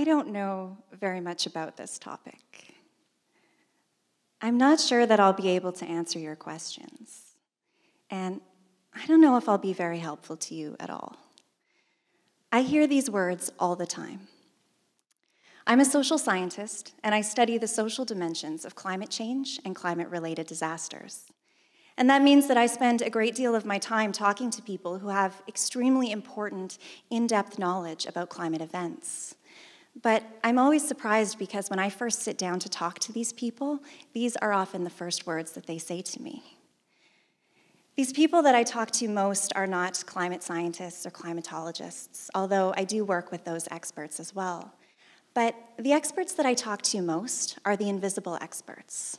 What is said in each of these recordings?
I don't know very much about this topic. I'm not sure that I'll be able to answer your questions. And I don't know if I'll be very helpful to you at all. I hear these words all the time. I'm a social scientist, and I study the social dimensions of climate change and climate related disasters. And that means that I spend a great deal of my time talking to people who have extremely important, in depth knowledge about climate events. But I'm always surprised because when I first sit down to talk to these people, these are often the first words that they say to me. These people that I talk to most are not climate scientists or climatologists, although I do work with those experts as well. But the experts that I talk to most are the invisible experts.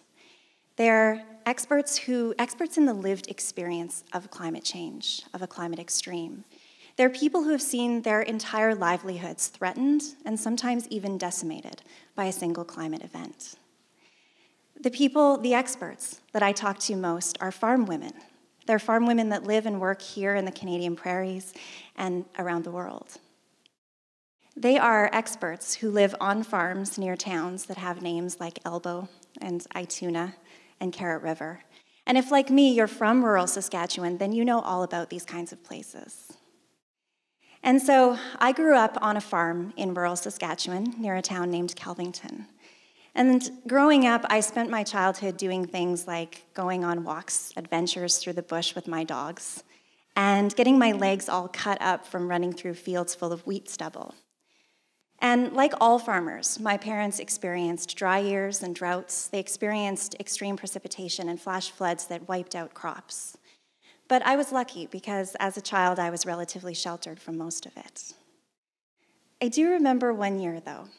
They're experts who experts in the lived experience of climate change, of a climate extreme. They're people who have seen their entire livelihoods threatened and sometimes even decimated by a single climate event. The people, the experts that I talk to most are farm women. They're farm women that live and work here in the Canadian prairies and around the world. They are experts who live on farms near towns that have names like Elbow and Ituna and Carrot River. And if, like me, you're from rural Saskatchewan, then you know all about these kinds of places. And so I grew up on a farm in rural Saskatchewan near a town named Kelvington. And growing up, I spent my childhood doing things like going on walks, adventures through the bush with my dogs, and getting my legs all cut up from running through fields full of wheat stubble. And like all farmers, my parents experienced dry years and droughts. They experienced extreme precipitation and flash floods that wiped out crops. But I was lucky because as a child, I was relatively sheltered from most of it. I do remember one year, though.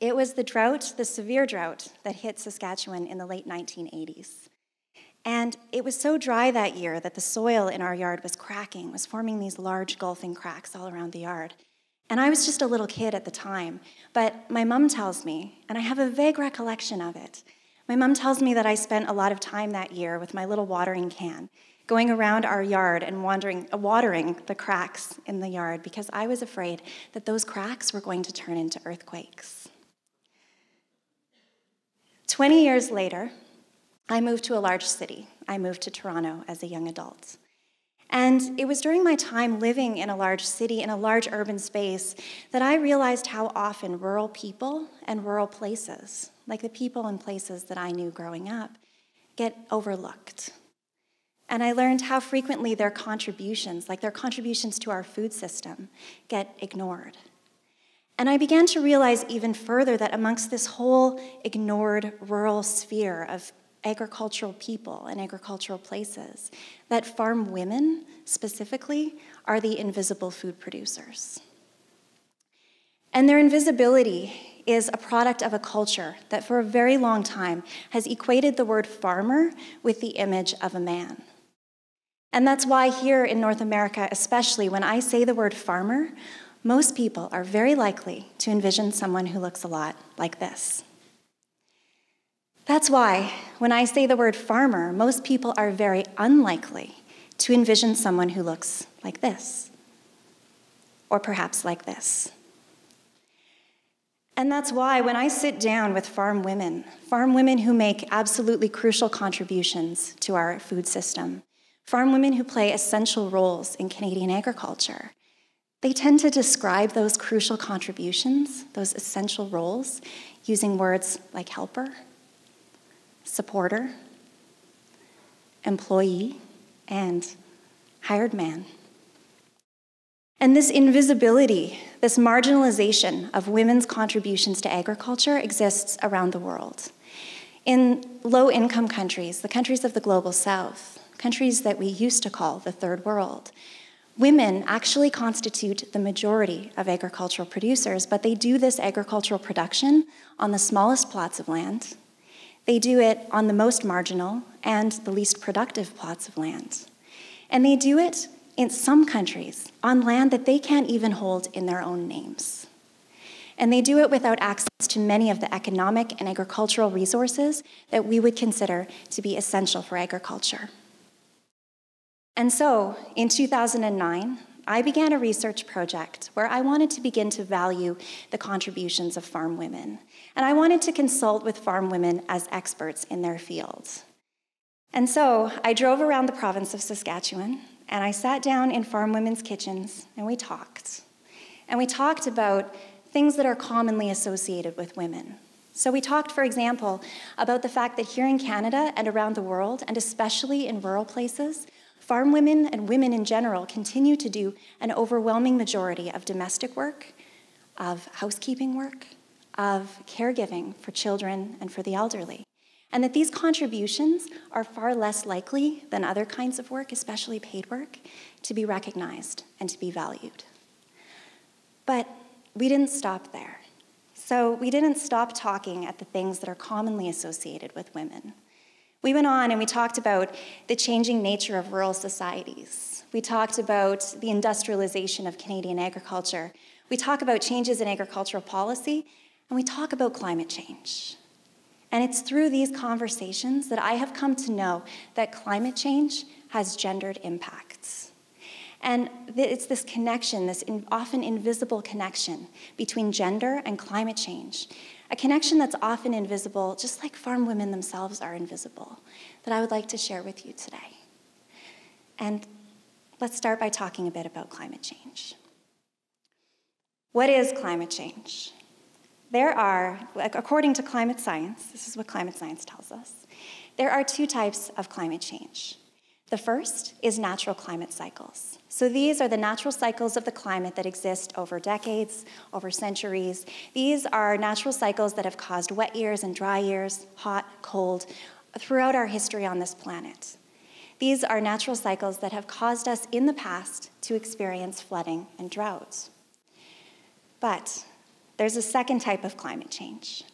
It was the drought, the severe drought, that hit Saskatchewan in the late 1980s. And it was so dry that year that the soil in our yard was cracking, was forming these large gulfing cracks all around the yard. And I was just a little kid at the time, but my mom tells me, and I have a vague recollection of it. My mom tells me that I spent a lot of time that year with my little watering can, going around our yard and wandering, uh, watering the cracks in the yard because I was afraid that those cracks were going to turn into earthquakes. 20 years later, I moved to a large city. I moved to Toronto as a young adult. And it was during my time living in a large city, in a large urban space, that I realized how often rural people and rural places, like the people and places that I knew growing up, get overlooked. And I learned how frequently their contributions, like their contributions to our food system, get ignored. And I began to realize even further that amongst this whole ignored rural sphere of agricultural people and agricultural places, that farm women specifically are the invisible food producers. And their invisibility is a product of a culture that for a very long time has equated the word farmer with the image of a man. And that's why here in North America, especially when I say the word farmer, most people are very likely to envision someone who looks a lot like this. That's why, when I say the word farmer, most people are very unlikely to envision someone who looks like this, or perhaps like this. And that's why, when I sit down with farm women, farm women who make absolutely crucial contributions to our food system, farm women who play essential roles in Canadian agriculture, they tend to describe those crucial contributions, those essential roles, using words like helper supporter, employee, and hired man. And this invisibility, this marginalization of women's contributions to agriculture exists around the world. In low income countries, the countries of the global south, countries that we used to call the third world, women actually constitute the majority of agricultural producers, but they do this agricultural production on the smallest plots of land they do it on the most marginal and the least productive plots of land. And they do it in some countries on land that they can't even hold in their own names. And they do it without access to many of the economic and agricultural resources that we would consider to be essential for agriculture. And so, in 2009, I began a research project where I wanted to begin to value the contributions of farm women. And I wanted to consult with farm women as experts in their fields. And so I drove around the province of Saskatchewan and I sat down in farm women's kitchens and we talked. And we talked about things that are commonly associated with women. So we talked, for example, about the fact that here in Canada and around the world, and especially in rural places, farm women and women in general continue to do an overwhelming majority of domestic work, of housekeeping work, of caregiving for children and for the elderly and that these contributions are far less likely than other kinds of work, especially paid work, to be recognized and to be valued. But we didn't stop there. So we didn't stop talking at the things that are commonly associated with women. We went on and we talked about the changing nature of rural societies. We talked about the industrialization of Canadian agriculture. We talk about changes in agricultural policy, and we talk about climate change. And it's through these conversations that I have come to know that climate change has gendered impacts. And it's this connection, this often invisible connection between gender and climate change, a connection that's often invisible, just like farm women themselves are invisible, that I would like to share with you today. And let's start by talking a bit about climate change. What is climate change? There are, according to climate science, this is what climate science tells us, there are two types of climate change. The first is natural climate cycles. So these are the natural cycles of the climate that exist over decades, over centuries. These are natural cycles that have caused wet years and dry years, hot, cold, throughout our history on this planet. These are natural cycles that have caused us in the past to experience flooding and droughts. But there's a second type of climate change.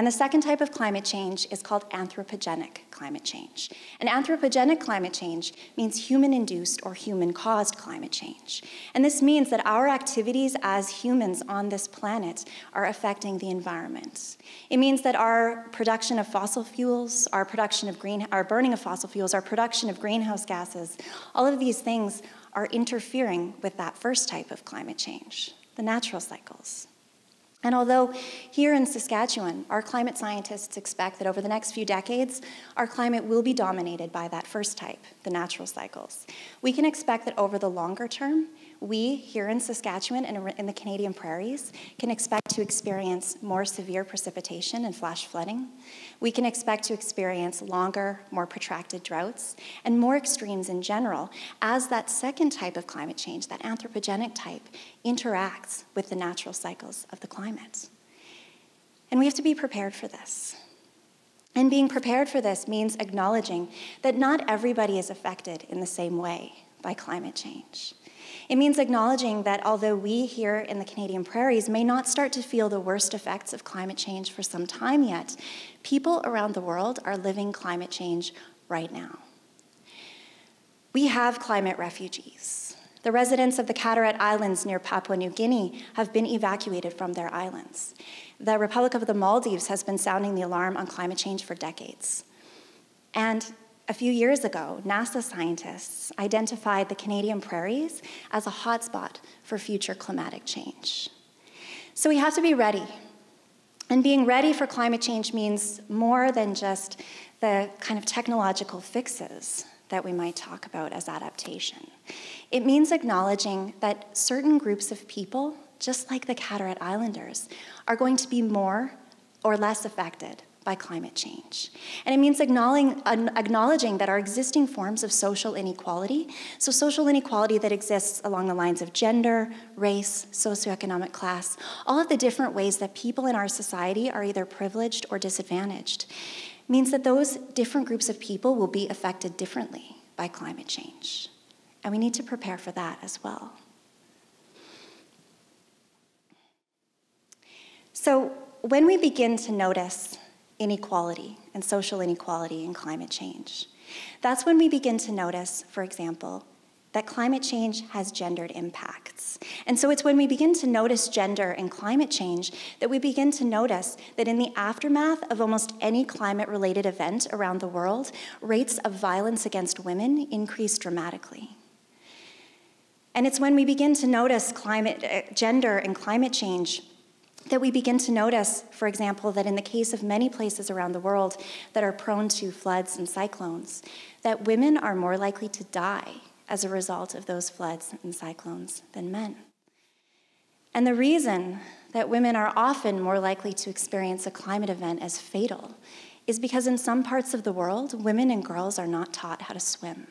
And the second type of climate change is called anthropogenic climate change. And anthropogenic climate change means human induced or human caused climate change. And this means that our activities as humans on this planet are affecting the environment. It means that our production of fossil fuels, our production of green, our burning of fossil fuels, our production of greenhouse gases, all of these things are interfering with that first type of climate change, the natural cycles. And although here in Saskatchewan, our climate scientists expect that over the next few decades, our climate will be dominated by that first type, the natural cycles, we can expect that over the longer term, we here in Saskatchewan and in the Canadian prairies can expect to experience more severe precipitation and flash flooding. We can expect to experience longer, more protracted droughts and more extremes in general as that second type of climate change, that anthropogenic type, interacts with the natural cycles of the climate. And we have to be prepared for this. And being prepared for this means acknowledging that not everybody is affected in the same way by climate change. It means acknowledging that although we here in the Canadian prairies may not start to feel the worst effects of climate change for some time yet, people around the world are living climate change right now. We have climate refugees. The residents of the Carteret Islands near Papua New Guinea have been evacuated from their islands. The Republic of the Maldives has been sounding the alarm on climate change for decades. And a few years ago, NASA scientists identified the Canadian prairies as a hotspot for future climatic change. So we have to be ready. And being ready for climate change means more than just the kind of technological fixes that we might talk about as adaptation. It means acknowledging that certain groups of people, just like the Carteret Islanders, are going to be more or less affected by climate change. And it means acknowledging, acknowledging that our existing forms of social inequality, so social inequality that exists along the lines of gender, race, socioeconomic class, all of the different ways that people in our society are either privileged or disadvantaged, means that those different groups of people will be affected differently by climate change. And we need to prepare for that as well. So, when we begin to notice inequality and social inequality and climate change. That's when we begin to notice, for example, that climate change has gendered impacts. And so it's when we begin to notice gender and climate change that we begin to notice that in the aftermath of almost any climate related event around the world, rates of violence against women increase dramatically. And it's when we begin to notice climate, uh, gender and climate change that we begin to notice, for example, that in the case of many places around the world that are prone to floods and cyclones, that women are more likely to die as a result of those floods and cyclones than men. And the reason that women are often more likely to experience a climate event as fatal is because in some parts of the world, women and girls are not taught how to swim.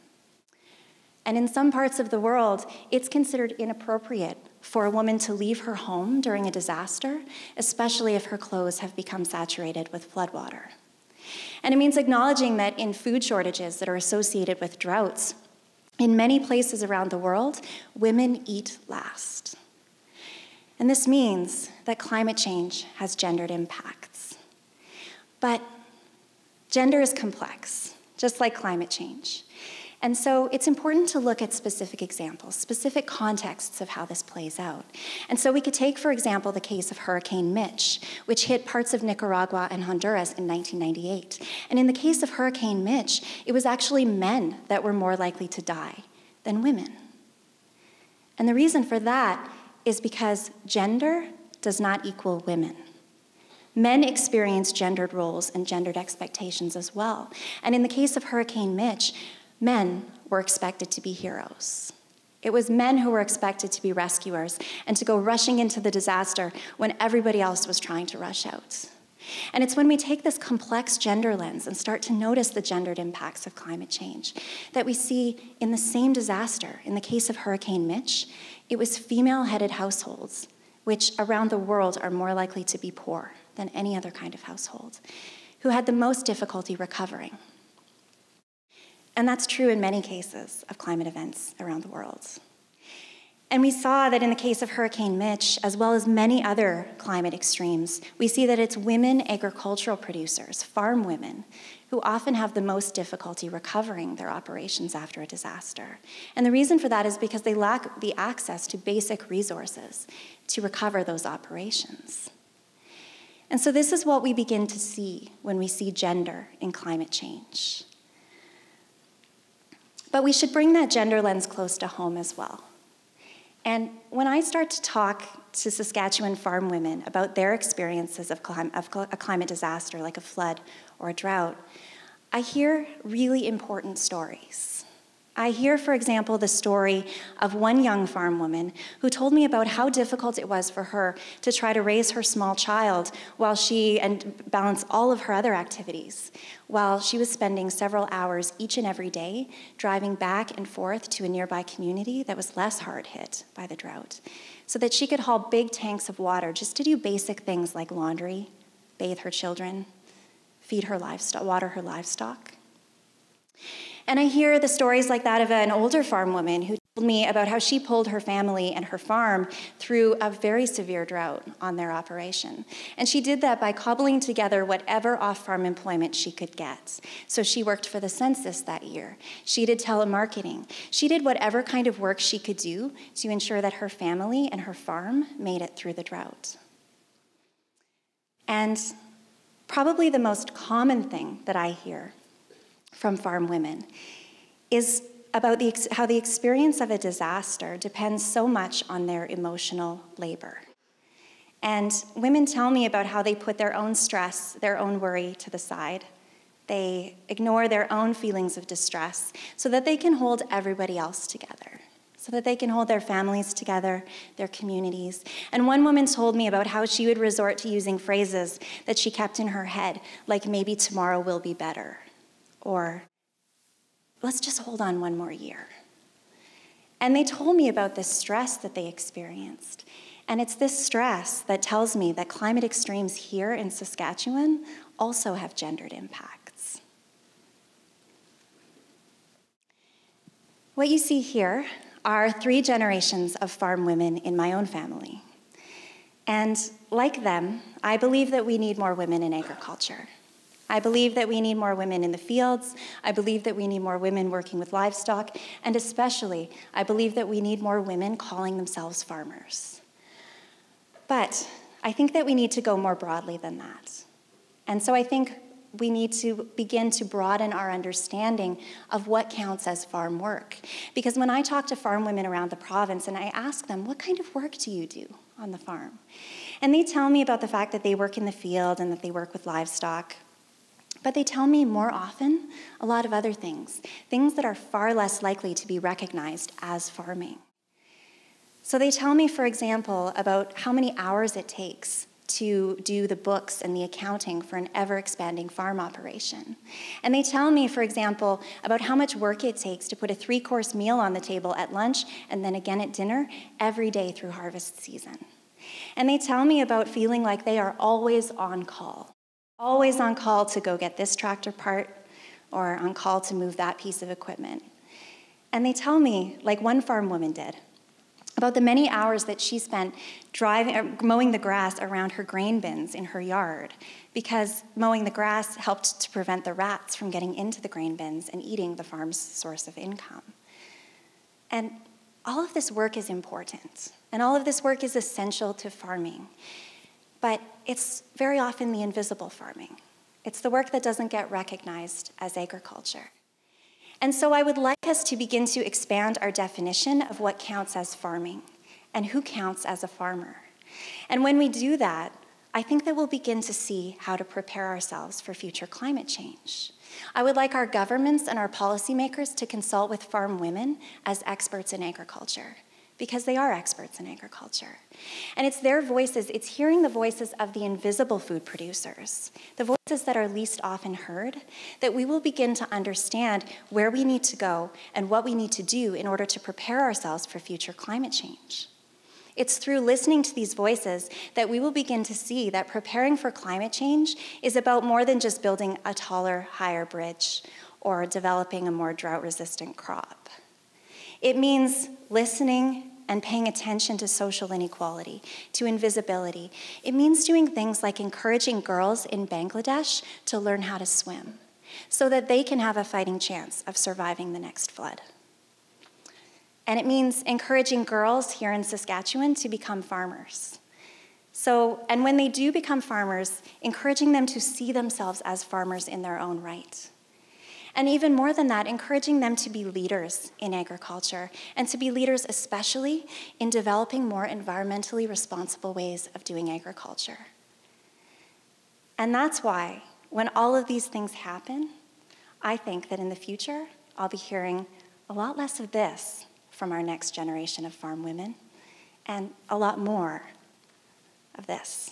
And in some parts of the world, it's considered inappropriate for a woman to leave her home during a disaster, especially if her clothes have become saturated with floodwater. And it means acknowledging that in food shortages that are associated with droughts, in many places around the world, women eat last. And this means that climate change has gendered impacts. But gender is complex, just like climate change. And so it's important to look at specific examples, specific contexts of how this plays out. And so we could take, for example, the case of Hurricane Mitch, which hit parts of Nicaragua and Honduras in 1998. And in the case of Hurricane Mitch, it was actually men that were more likely to die than women. And the reason for that is because gender does not equal women. Men experience gendered roles and gendered expectations as well. And in the case of Hurricane Mitch, men were expected to be heroes. It was men who were expected to be rescuers and to go rushing into the disaster when everybody else was trying to rush out. And it's when we take this complex gender lens and start to notice the gendered impacts of climate change that we see in the same disaster, in the case of Hurricane Mitch, it was female headed households, which around the world are more likely to be poor than any other kind of household, who had the most difficulty recovering. And that's true in many cases of climate events around the world. And we saw that in the case of Hurricane Mitch, as well as many other climate extremes, we see that it's women agricultural producers, farm women, who often have the most difficulty recovering their operations after a disaster. And the reason for that is because they lack the access to basic resources to recover those operations. And so, this is what we begin to see when we see gender in climate change. But we should bring that gender lens close to home as well. And when I start to talk to Saskatchewan farm women about their experiences of, clim- of a climate disaster like a flood or a drought, I hear really important stories. I hear, for example, the story of one young farm woman who told me about how difficult it was for her to try to raise her small child while she and balance all of her other activities, while she was spending several hours each and every day driving back and forth to a nearby community that was less hard hit by the drought, so that she could haul big tanks of water just to do basic things like laundry, bathe her children, feed her livestock, water her livestock. And I hear the stories like that of an older farm woman who told me about how she pulled her family and her farm through a very severe drought on their operation. And she did that by cobbling together whatever off farm employment she could get. So she worked for the census that year. She did telemarketing. She did whatever kind of work she could do to ensure that her family and her farm made it through the drought. And probably the most common thing that I hear from farm women is about the, how the experience of a disaster depends so much on their emotional labor. And women tell me about how they put their own stress, their own worry to the side. They ignore their own feelings of distress so that they can hold everybody else together, so that they can hold their families together, their communities. And one woman told me about how she would resort to using phrases that she kept in her head, like maybe tomorrow will be better, or let's just hold on one more year. And they told me about this stress that they experienced. And it's this stress that tells me that climate extremes here in Saskatchewan also have gendered impacts. What you see here are three generations of farm women in my own family. And like them, I believe that we need more women in agriculture. I believe that we need more women in the fields. I believe that we need more women working with livestock. And especially, I believe that we need more women calling themselves farmers. But I think that we need to go more broadly than that. And so I think we need to begin to broaden our understanding of what counts as farm work. Because when I talk to farm women around the province and I ask them, what kind of work do you do on the farm? And they tell me about the fact that they work in the field and that they work with livestock. But they tell me more often a lot of other things, things that are far less likely to be recognized as farming. So they tell me, for example, about how many hours it takes to do the books and the accounting for an ever expanding farm operation. And they tell me, for example, about how much work it takes to put a three course meal on the table at lunch and then again at dinner every day through harvest season. And they tell me about feeling like they are always on call, always on call to go get this tractor part or on call to move that piece of equipment. And they tell me, like one farm woman did, about the many hours that she spent driving, uh, mowing the grass around her grain bins in her yard because mowing the grass helped to prevent the rats from getting into the grain bins and eating the farm's source of income. And all of this work is important, and all of this work is essential to farming. But it's very often the invisible farming. It's the work that doesn't get recognized as agriculture. And so I would like us to begin to expand our definition of what counts as farming and who counts as a farmer. And when we do that, I think that we'll begin to see how to prepare ourselves for future climate change. I would like our governments and our policymakers to consult with farm women as experts in agriculture because they are experts in agriculture. And it's their voices, it's hearing the voices of the invisible food producers, the voices that are least often heard, that we will begin to understand where we need to go and what we need to do in order to prepare ourselves for future climate change. It's through listening to these voices that we will begin to see that preparing for climate change is about more than just building a taller, higher bridge or developing a more drought resistant crop. It means listening and paying attention to social inequality, to invisibility. It means doing things like encouraging girls in Bangladesh to learn how to swim so that they can have a fighting chance of surviving the next flood. And it means encouraging girls here in Saskatchewan to become farmers. So, and when they do become farmers, encouraging them to see themselves as farmers in their own right. And even more than that, encouraging them to be leaders in agriculture and to be leaders, especially in developing more environmentally responsible ways of doing agriculture. And that's why, when all of these things happen, I think that in the future, I'll be hearing a lot less of this from our next generation of farm women and a lot more of this.